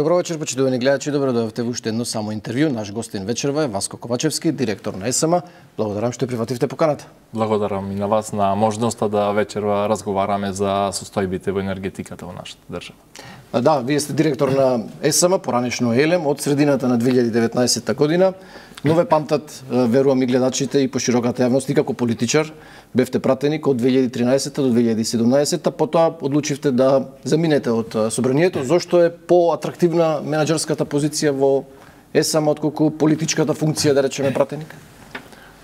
Добро вечер, почитувани гледачи, добро дојавте во уште едно само интервју. Наш гостин вечерва е Васко Ковачевски, директор на ЕСМА. Благодарам што прифативте поканата. Благодарам и на вас на можноста да вечерва разговараме за состојбите во енергетиката во нашата држава. Да, вие сте директор на ЕСМ, поранешно ЕЛЕМ, од средината на 2019 година. Но ве памтат, верувам и гледачите и пошироката јавност, и како политичар бевте пратеник од 2013 до 2017, потоа одлучивте да заминете од собранието. Зошто е поатрактивна менеджерската позиција во ЕСМ, отколку политичката функција, да речеме, пратеник?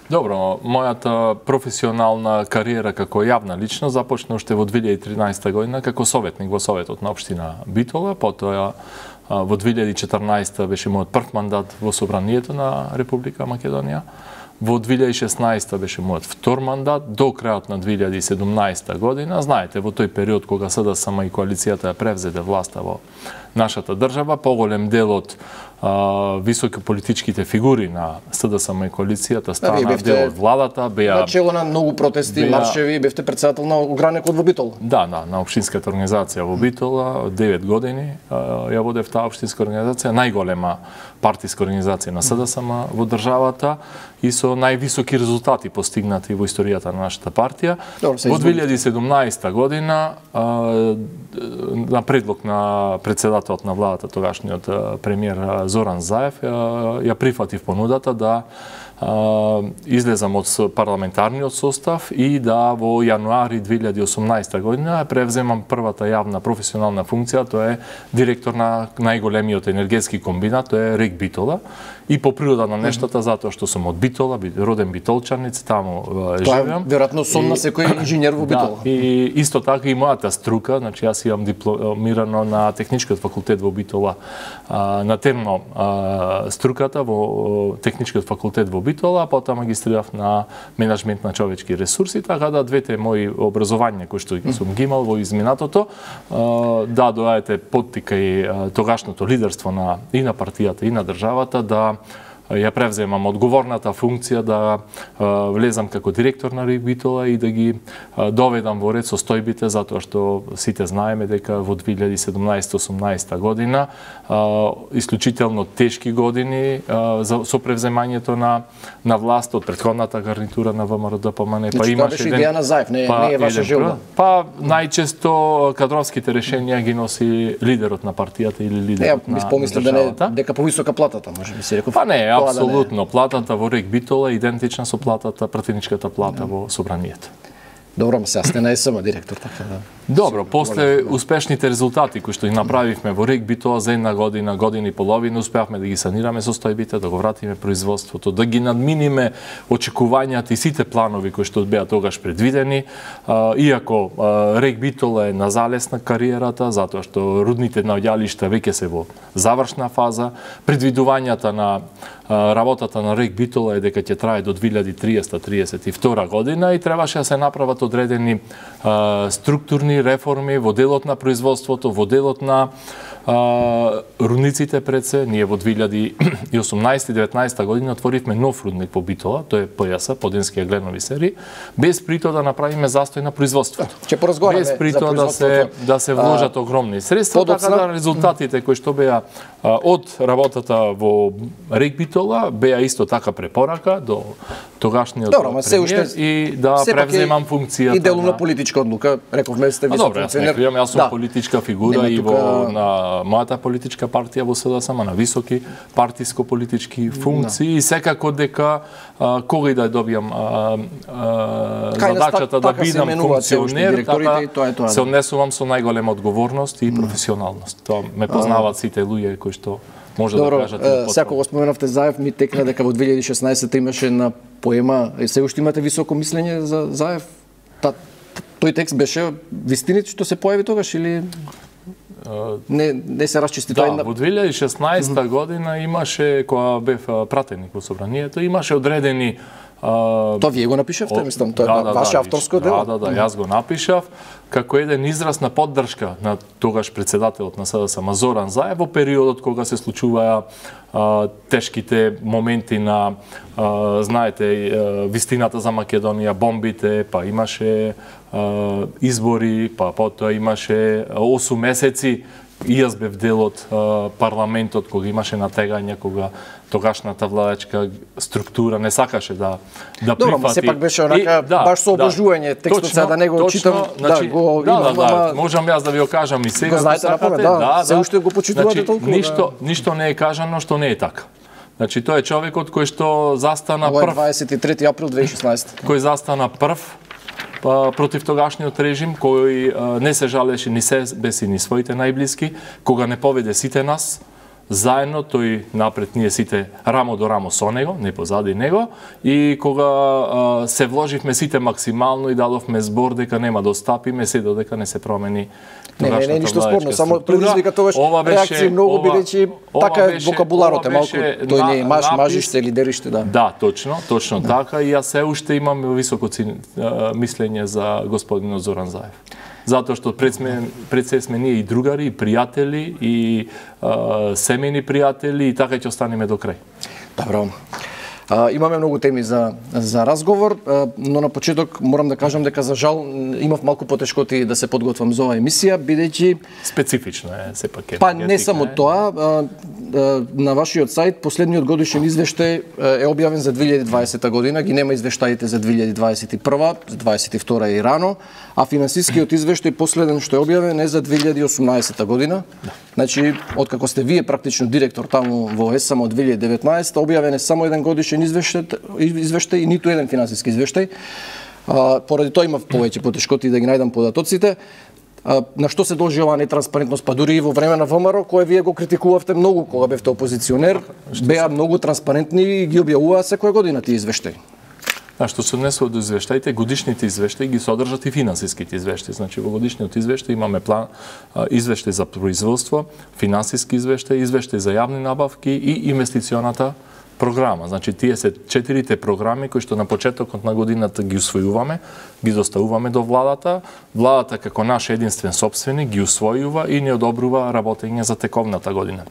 Добро, мојата професионална кариера како јавна личност започна уште во 2013 година како советник во Советот на општина Битола, потоа во 2014 беше мојот прв мандат во Собранието на Република Македонија. Во 2016 беше мојот втор мандат, до крајот на 2017 година. Знаете, во тој период кога СДСМ и коалицијата ја превзеде власта во нашата држава, поголем дел од а, високи политичките фигури на СДСМ и коалицијата стана да, бевте, дел од владата, беа начело на многу протести, беа, маршеви, бевте председател на огранекот во Битол. Да, да, на општинската организација во Битола 9 години а, ја водев таа општинска организација, најголема партиска организација на СДСМ во државата и со највисоки резултати постигнати во историјата на нашата партија. Добро, во 2017 година а, на предлог на председателот на владата, тогашниот премиер Зоран Заев, ја прифатив понудата да излезам од парламентарниот состав и да во јануари 2018 година превземам првата јавна професионална функција, тоа е директор на најголемиот енергетски комбинат, тоа е Рек Битола. И по природа на нештата, затоа што сум од Битола, роден битолчаниц, таму живеам. Тоа е веројатно сон на секој инженер во да, Битола. Да, и исто така и мојата струка, значи јас имам дипломирано на техничкиот факултет во Битола, на термо струката во техничкиот факултет во Битола, а потоа магистрирав на менеджмент на човечки ресурси, така да двете мои образовања кои што сум ги имал во изминатото, да доаете поттика и тогашното лидерство на и на партијата и на државата да ја превземам одговорната функција да влезам како директор на Рибитола и да ги доведам во ред состојбите затоа што сите знаеме дека во 2017-18 година исклучително тешки години со превземањето на на власт од претходната гарнитура на ВМРО ДПМН па имаше беше идеја на Заев, не, па, не е ваша желба. Па најчесто кадровските решенија ги носи лидерот на партијата или лидерот не, на помислам да не дека повисока платата, може би се реков. Па не, апсолутно. Платата во Рек Битола е идентична со платата, пратеничката плата во собранието. Добро, ме се сте на ЕСМ директор, така да. Добро, после успешните резултати кои што ги направивме во регби, тоа за една година, година и половина, успеавме да ги санираме состојбите, да го вратиме производството, да ги надминиме очекувањата и сите планови кои што беа тогаш предвидени. Иако регбитол е на залесна кариерата, затоа што рудните наоѓалишта веќе се во завршна фаза, предвидувањата на работата на Рек Битола е дека ќе трае до 2030-32 година и требаше да се направат одредени структурни реформи во делот на производството, во делот на а, рудниците пред се. Ние во 2018-19 година отворивме нов рудник по Битола, тоа е ПЈС, Поденскија гленови сери, без прито да направиме застој на производството. Ќе поразговараме без прито да се да се вложат огромни средства, така да резултатите кои што беа а, од работата во Рек Битола беа исто така препорака до тогашниот Добро, премиер уште... и да превземам функцијата. И делумна на... политичка одлука, рековме сте висок Добро, јас не кријам, јас сум да. политичка фигура и во на мојата политичка партија во СДСМ на високи партиско-политички функции да. и секако дека а, кога и да добијам а, а, задачата да така бидам функционер, така тоа тоа, се да. однесувам со најголема одговорност и професионалност. Тоа ме познаваат сите луѓе кои што може Добро, да кажат. Секако го споменавте Заев, ми текна дека во 2016 имаше на поема, и се уште имате високо мислење за Заев? Та, тој текст беше вистинит што се појави тогаш или не, не се расчисти да, тоа. Да, во 2016 година имаше, кога бев пратеник во собранието, имаше одредени А, Тоа вие го напишавте, мислам, тоа да, е да, ваше да, авторско дело. Да, да, да, јас го напишав како еден израз на поддршка на тогаш председателот на СДСМ Зоран Заев во периодот кога се случуваа а, тешките моменти на а, знаете а, вистината за Македонија, бомбите, па имаше а, избори, па потоа имаше 8 месеци и јас бев дел од парламентот кога имаше натегање кога тогашната владачка структура не сакаше да да Добро, прифати. сепак беше онака да, баш со обожување да, текстот сега да не го читам, значи, да го да, имам, да, да, ама... можам јас да ви го кажам и сега. Го знаете на памет, да, да, се уште го почитувате значи, толку. Ништо, ништо не е кажано што не е така. Значи тој е човекот кој што застана Ова е прв. 23 април 2016. Кој застана прв Па, против тогашниот режим, кој не се жалеше ни се беси ни своите најблиски, кога не поведе сите нас, заедно, тој напред ние сите рамо до рамо со него, не позади него, и кога а, се вложивме сите максимално и дадовме збор дека нема да остапиме се додека не се промени Не, не, не, ништо спорно, само предизвика тогаш Ова беше- реакции многу бидејќи така е вокабуларот е малку, тој не е на- маш, мажиште или дериште, да. Да, точно, точно да. така и јас се уште имам високо цин, мислење за господинот Зоран Заев. Затоа што пред, сме, пред се сме ние и другари, и пријатели, и а, семени пријатели, и така ќе останеме до крај. Добро. А, имаме многу теми за, за разговор, а, но на почеток морам да кажам дека за жал имав малку потешкоти да се подготвам за оваа емисија, бидејќи Специфично е, сепак е. Па не само тоа, а, а, на вашиот сајт последниот годишен извештај е објавен за 2020 година, ги нема извештаите за 2021, за 22 и рано, а финансискиот извештај последен што е објавен е за 2018 година. Значи, откако сте вие практично директор таму во ЕСАМ од 2019, објавен е само еден годишен извештај, извештај и ниту еден финансиски извештај. А, поради тоа имав повеќе потешкоти да ги најдам податоците. А, на што се должи оваа нетранспарентност? Па дури и во време на ВМРО, кое вие го критикувавте многу кога бевте опозиционер, беа многу транспарентни и ги објавуваа секоја година тие извештаи. А што се однесува до извештаите, годишните извештаи ги содржат и финансиските извештаи. Значи во годишниот извештај имаме план извештај за производство, финансиски извештај, извештај за јавни набавки и инвестиционата програма. Значи тие се четирите програми кои што на почетокот на годината ги усвојуваме, ги доставуваме до владата, владата како наш единствен собственик ги усвојува и не одобрува работење за тековната година.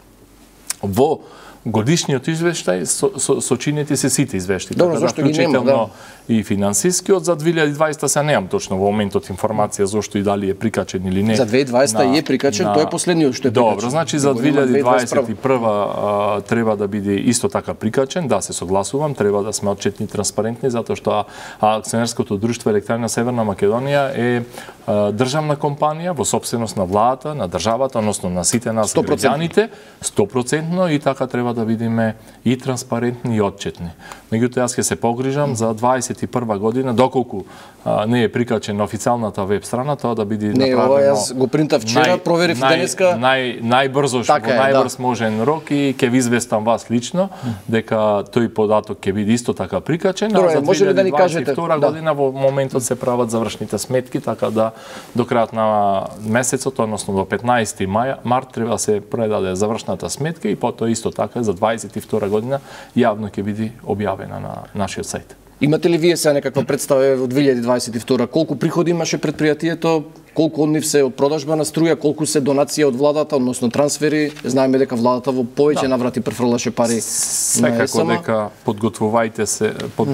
Во годишниот извештај со, со, сочинети се сите извештаи. Добро, така зашто ги нема, вклучително и финансискиот за 2020 се немам точно во моментот информација зошто и дали е прикачен или не. За 2020 е прикачен, тој е последниот што е прикачен. Добро, значи за Го има 2021 а, треба да биде исто така прикачен, да се согласувам, треба да сме отчетни и транспарентни затоа што акционерското друштво Електрана Северна Македонија е државна компанија во собственост на владата, на државата, односно на сите нас 100%. граѓаните, 100% и така треба да бидеме и транспарентни и отчетни. Меѓутоа јас ќе се погрижам за 21 година доколку а, не е прикачен на официјалната веб страна, тоа да биде Не, направено. ова јас го принтав вчера, проверив нај, денеска. Нај, најбрзо што Така е, најбрз да. можен рок и ќе ви известам вас лично дека тој податок ќе биде исто така прикачен, Добро, а за може ли да ни кажете? 2022 Да. година во моментот се прават завршните сметки, така да до крајот на месецот, односно до 15 мај, март треба да се предаде завршната сметка и потоа исто така за 22 година јавно ќе биде објавена на нашиот сајт. Имате ли вие сега некаква представа во 2022 колку приходи имаше предпријатието, колку од нив се од продажба на струја, колку се донација од владата, односно трансфери? Знаеме дека владата во повеќе Да. наврати префрлаше пари на Секако ЕСМ. дека подготвувајте се под,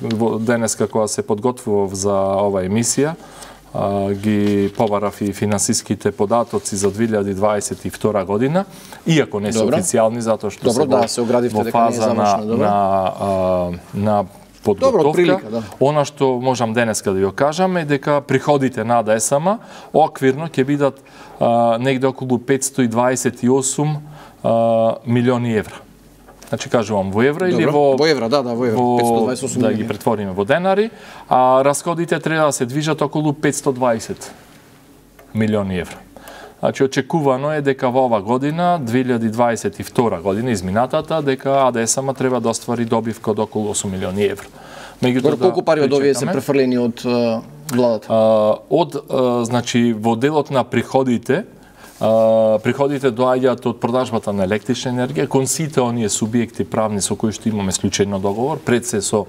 во денеска кога се подготвував за ова емисија, ги побарав и финансиските податоци за 2022 година, иако не се официјални затоа што Добро, се да, се оградивте во дека не е фаза на, на, а, на подготовка. Добро, прилика, да. Она што можам денеска да ја кажам е дека приходите на АДСМ оквирно ќе бидат а, негде околу 528 а, милиони евра. Значи кажувам во евра или Добро, во во евра, да, да, во евра, 528 да ги претвориме во денари, а расходите треба да се движат околу 520 милиони евра. Значи очекувано е дека во ова година, 2022 година, изминатата, дека АДСМ треба да оствари добивка од околу 8 милиони евра. Меѓутоа Добро, колку пари од овие се префрлени од владата? А, од а, значи во делот на приходите приходите доаѓаат од продажбата на електрична енергија кон сите оние субјекти правни со кои што имаме склучено договор, пред се со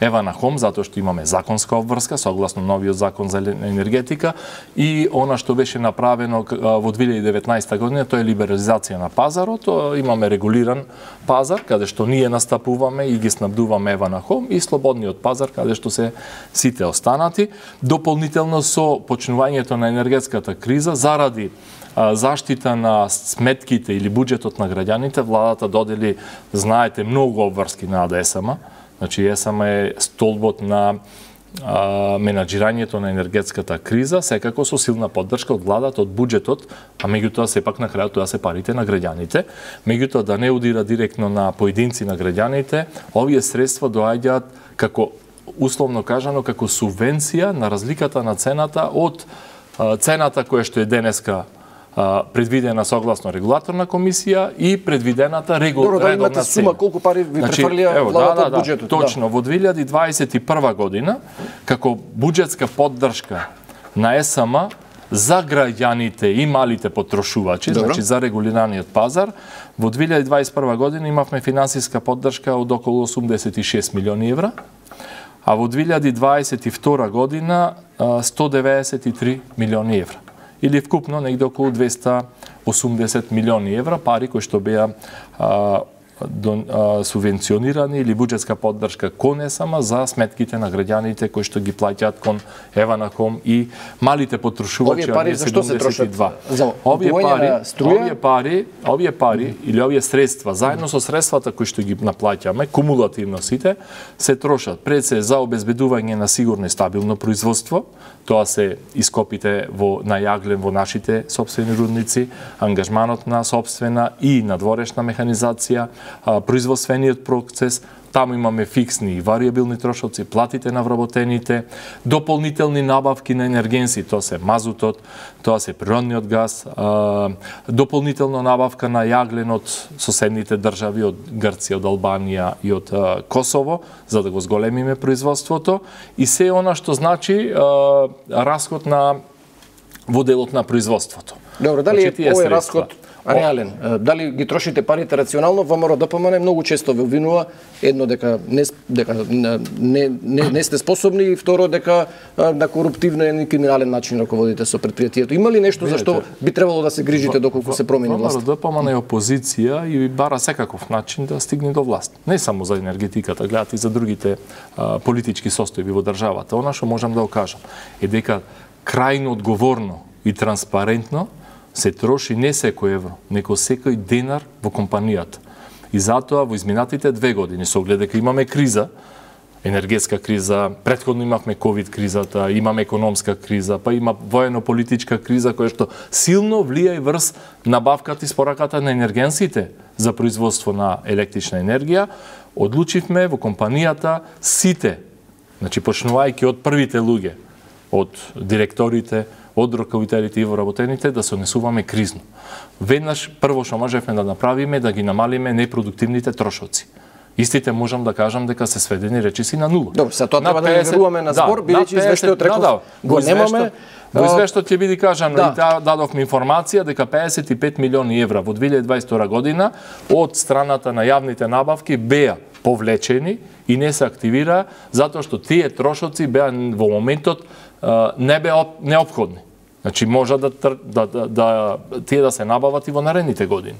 Евана Хом, затоа што имаме законска обврска, согласно новиот закон за енергетика, и она што беше направено во 2019 година, тоа е либерализација на пазарот, тоа имаме регулиран пазар, каде што ние настапуваме и ги снабдуваме Евана Хом, и слободниот пазар, каде што се сите останати. Дополнително со почнувањето на енергетската криза, заради заштита на сметките или буџетот на граѓаните, владата додели, знаете, многу обврски на АДСМ. Значи, ЕСМ е столбот на а, на енергетската криза, секако со силна поддршка од владата, од буџетот, а меѓутоа сепак на крајот тоа се парите на граѓаните. Меѓутоа да не удира директно на поединци на граѓаните, овие средства доаѓаат како условно кажано како субвенција на разликата на цената од цената која што е денеска предвидена согласно регулаторна комисија и предвидената регул... Добро, да имате сума колку пари ви значи, префрлија владата да, да, буџетот. Да. Точно, да. во 2021 година како буџетска поддршка на ЕСМ за граѓаните и малите потрошувачи, Добро. значи за регулираниот пазар, во 2021 година имавме финансиска поддршка од околу 86 милиони евра, а во 2022 година 193 милиони евра или вкупно негде околу 280 милиони евра пари кои што беа до, а, субвенционирани или буџетска поддршка кон ЕСАМА за сметките на граѓаните кои што ги плаќаат кон Еванаком и малите потрошувачи овие пари за што се трошат? За овие пари, овие пари, овие пари mm. или овие средства заедно со средствата кои што ги наплаќаме кумулативно сите се трошат пред се за обезбедување на сигурно и стабилно производство, тоа се ископите во на јаглен во нашите собствени рудници, ангажманот на собствена и надворешна механизација, производствениот процес, таму имаме фиксни и вариабилни трошоци, платите на вработените, дополнителни набавки на енергенси, тоа се мазутот, тоа се природниот газ, дополнително набавка на јаглен од соседните држави, од Грција, од Албанија и од Косово, за да го зголемиме производството, и се она што значи расход на во делот на производството. Добро, дали значи, овој расход реален. Дали ги трошите парите рационално, ВМРО ДПМН многу често ве обвинува едно дека не дека не, не, не сте способни и второ дека на коруптивен и криминален начин раководите со предпријатието. Има ли нешто за што би требало да се грижите доколку се промени власт? ВМРО ДПМН е опозиција и бара секаков начин да стигне до власт. Не само за енергетиката, гледат и за другите а, политички состојби во државата. Она што можам да окажам е дека крајно одговорно и транспарентно се троши не секој евро, неко секој денар во компанијата. И затоа во изминатите две години, со оглед дека имаме криза, енергетска криза, предходно имавме ковид кризата, имаме економска криза, па има воено-политичка криза која што силно влија и врз набавката и спораката на енергенсите за производство на електрична енергија, одлучивме во компанијата сите, значи почнувајќи од првите луѓе, од директорите, од раковителите и воработените да се однесуваме кризно. Веднаш прво што можевме да направиме да ги намалиме непродуктивните трошоци. Истите можам да кажам дека се сведени речиси на нула. Добро, се тоа треба да веруваме на збор, да, бидејќи извештајот реков да, да, го немаме. Во извештајот ќе биде кажано да. таа дадовме информација дека 55 милиони евра во 2022 година од страната на јавните набавки беа повлечени и не се активира затоа што тие трошоци беа во моментот не беа неопходни. Значи може да, да, да, да тие да се набават и во наредните години.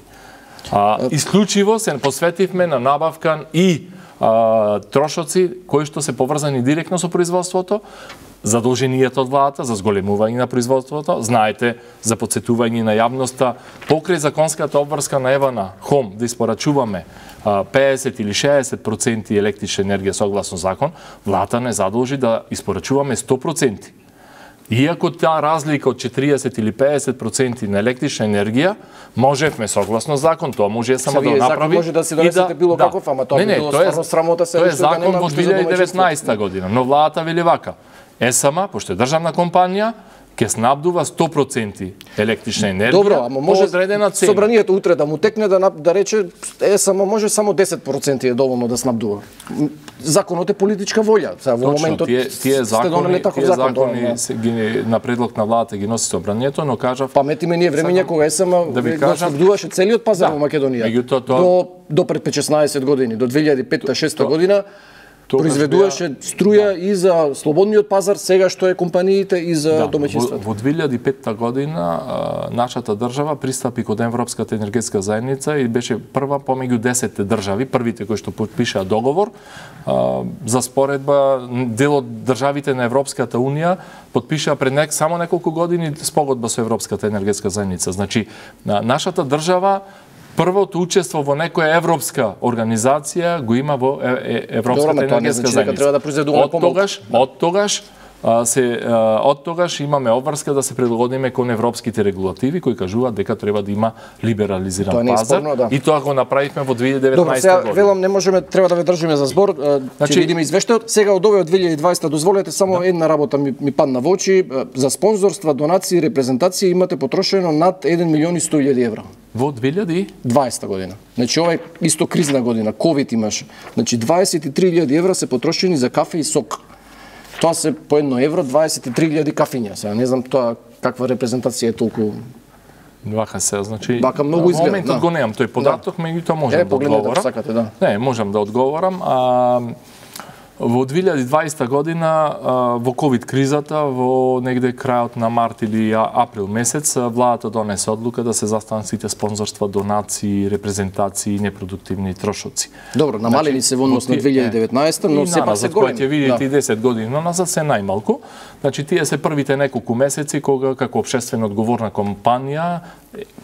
А, исклучиво се посветивме на набавка и а, трошоци кои што се поврзани директно со производството, задолженијата од владата за зголемување на производството, знаете за подсетување на јавноста покрај законската обврска на Евана Хом да испорачуваме 50 или 60% електрична енергија согласно закон, владата не задолжи да испорачуваме 100%. Иако таа разлика од 40 или 50% на електрична енергија, можевме согласно закон, тоа може само да направи. може да се донесете да, било да. каков, ама тоа не, не, било тоа е, срамота се Тоа е да закон да во 2019 година, но владата вели вака. ЕСАМА, пошто е државна компанија, ќе снабдува 100% електрична енергија. Добро, ама може одредена цена. Собранието утре да му текне да да рече е само може само 10% е доволно да снабдува. Законот е политичка волја. Сега во моментот тие, тие закони, тие закон, закони се, ги, на предлог на владата ги носи собранието, но кажав Памети ме ние времења кога е само да ви кажам, снабдуваше целиот пазар да, во Македонија. Меѓутоа тоа до до пред 16 години, до 2005-6 година Тогаш произведуваше струја и за слободниот пазар, сега што е компаниите и за Да, домаќинствата. во, во 2005 година нашата држава пристапи код Европската енергетска заедница и беше прва помеѓу 10 држави, првите кои што подпишаа договор. За споредба, дел од државите на Европската унија подпишаа пред нек, само неколку години спогодба со Европската енергетска заедница. Значи, на- нашата држава првото учество во некоја европска организација го има во Европската енергетска значи заедница. треба да Од тогаш, од тогаш се од тогаш имаме обврска да се прилагодиме кон европските регулативи кои кажуваат дека треба да има либерализиран Тоа пазар спорно, да. и тоа го направивме во 2019 Добро, сега година. велам не можеме треба да ве држиме за збор. Значи, ќе видиме извештајот. Сега од овој од 2020 дозволете само да. една работа ми, ми падна во очи. За спонзорства, донации, репрезентација имате потрошено над 1 милион и 100 илјади евра. Во 2000 20 година. Значи ова е исто кризна година, ковид имаше. Значи 23.000 евра се потрошени за кафе и сок. Тоа се по едно евро 23.000 кафиња. Сега не знам тоа каква репрезентација е толку Вака се, значи Вака многу изгледа, моментот да. го немам тој податок, меѓутоа можам Е, да одговорам. сакате, да. Не, можам да одговорам. А, во 2020 година во ковид кризата во негде крајот на март или април месец владата донесе одлука да се застанат сите спонзорства, донации, репрезентации, непродуктивни трошоци. Добро, намалени се во однос на во тие- 2019, но и сепак се големи. ќе видите Да. и 10 години назад се најмалку. Значи тие се првите неколку месеци кога како општествено одговорна компанија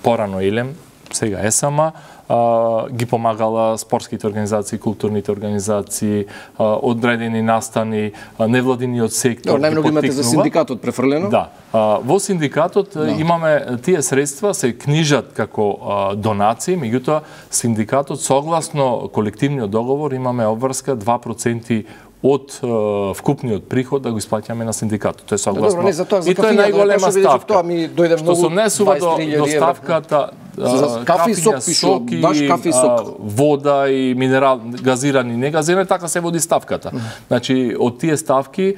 порано Илем, сега ЕСАМА, а, ги помагала спортските организации, културните организации, а, одредени настани, а, невладиниот сектор. Ги најмногу имате за синдикатот префрлено. Да. А, во синдикатот да. имаме тие средства се книжат како а, донации, меѓутоа синдикатот согласно колективниот договор имаме обврска 2% од е, вкупниот приход да го исплаќаме на синдикатот. Тоа е согласно. Добро, не, за тоа, за и тоа е најголема што видиш, ставка. тоа ми дојде што многу се однесува до, 23.000 до ставката За кафе и сок пишува, соки, баш кафе и сок. вода и минерал, газирани, не газирани, така се води ставката. Значи, од тие ставки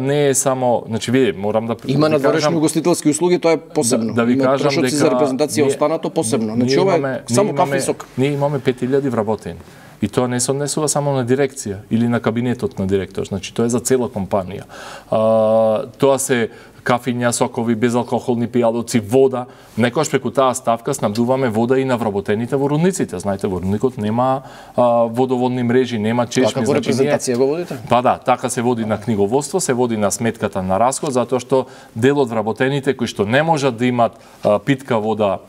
не е само, значи, вие морам да Има ви надворешни кажам- угостителски услуги, тоа е посебно. да, да ви кажам дека за репрезентација останато посебно. Значи ова е само кафе и сок. Ние имаме 5000 вработени. И тоа не се однесува само на дирекција или на кабинетот на директор, значи тоа е за цела компанија. А, тоа се кафиња, сокови, безалкохолни пијалоци, вода. Некојаш преку таа ставка снабдуваме вода и на вработените во рудниците. Знаете, во рудникот нема а, водоводни мрежи, нема Тоа чешми. како значи, репрезентација го водите? Па да, така се води на книговодство, се води на сметката на расход, затоа што дел од вработените кои што не можат да имат а, питка вода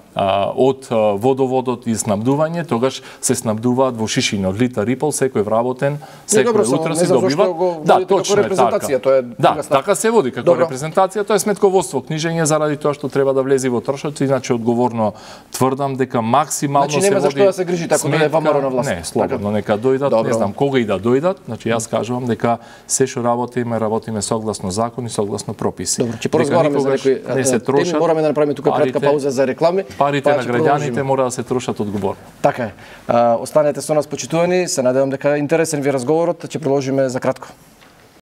од водоводот и снабдување, тогаш се снабдуваат во литар и пол секој вработен, секој зашто добива. го Да, точно е репрезентација, така. тоа е Да, така се води како Добро. репрезентација, тоа е сметководство, книжење заради тоа што треба да влези во трошоци, иначе одговорно тврдам дека максимално Значи, се нема води зашто да се грижите ако дојде сметка- ВМРО на власт. Не, слободно Така. нека дојдат, Добро. не знам кога и да дојдат, значи јас кажувам дека се што работиме, работиме согласно закон и согласно прописи. Добро, ќе поразговараме за некои не се трошат. мораме да направиме тука кратка пауза за реклами. Парите па на граѓаните мора да се трошат одговорно. Така е. А, останете со нас почитувани, се надевам дека интересен ви разговорот, ќе продолжиме за кратко.